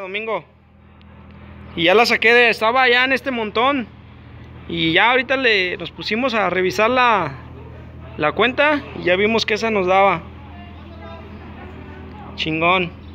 Domingo. Y ya la saqué de... Estaba allá en este montón. Y ya ahorita le nos pusimos a revisar la, la cuenta. Y ya vimos que esa nos daba. Chingón.